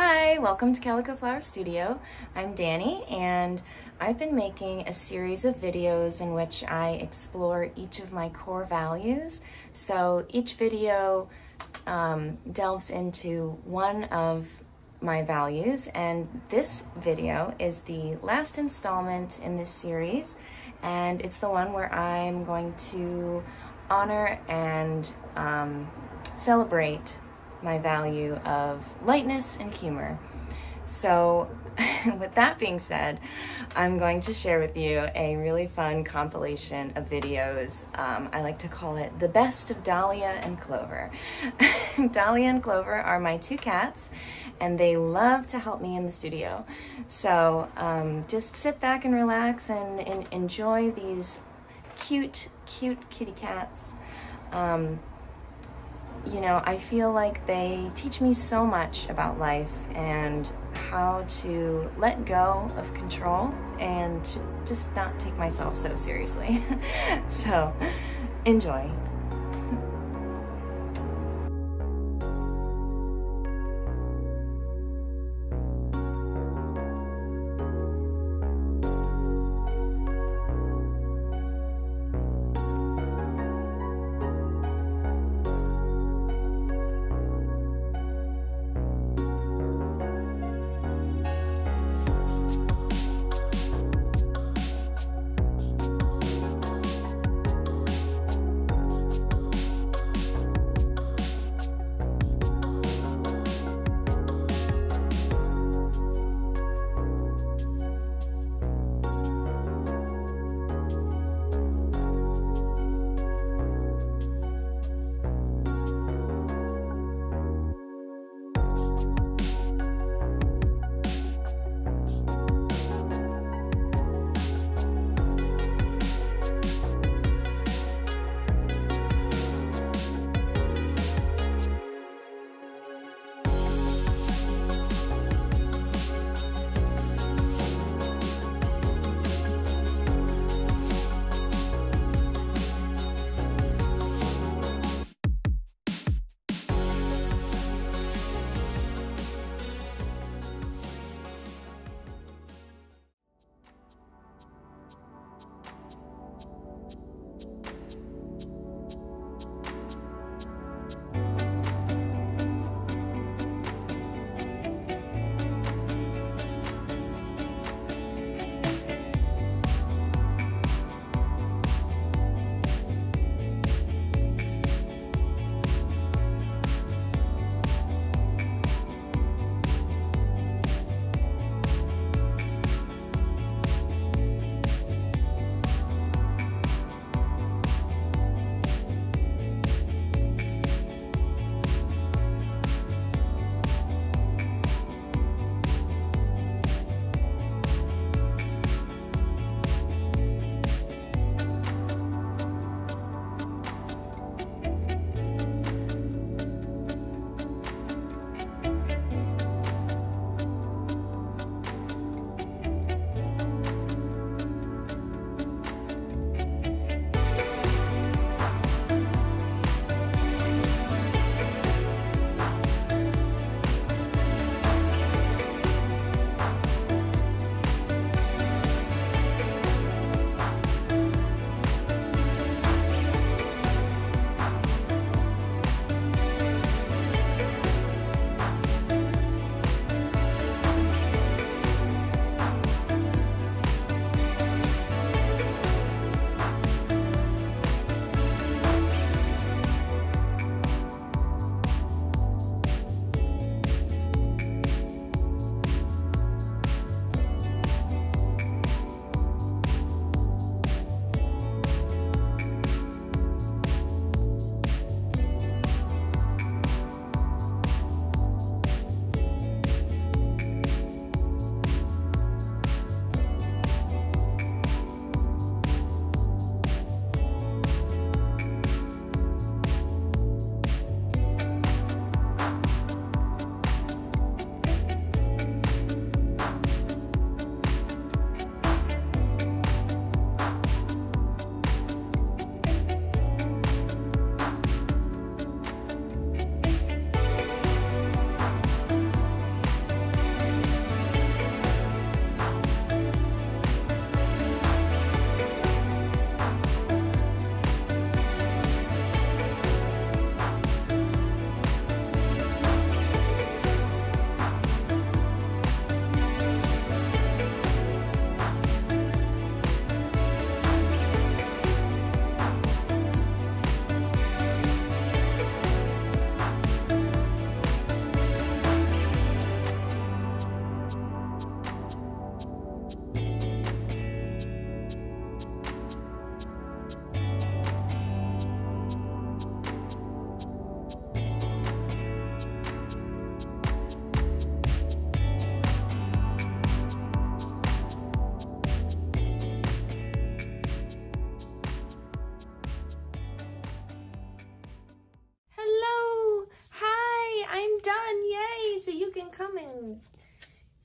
Hi, welcome to Calico Flower Studio. I'm Dani and I've been making a series of videos in which I explore each of my core values. So each video um, delves into one of my values and this video is the last installment in this series and it's the one where I'm going to honor and um, celebrate my value of lightness and humor. So, with that being said, I'm going to share with you a really fun compilation of videos. Um, I like to call it the best of Dahlia and Clover. Dahlia and Clover are my two cats, and they love to help me in the studio. So, um, just sit back and relax and, and, enjoy these cute, cute kitty cats. Um, you know, I feel like they teach me so much about life and how to let go of control and just not take myself so seriously. so, enjoy.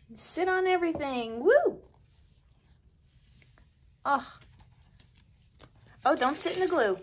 And sit on everything. Woo! Oh. Oh, don't sit in the glue.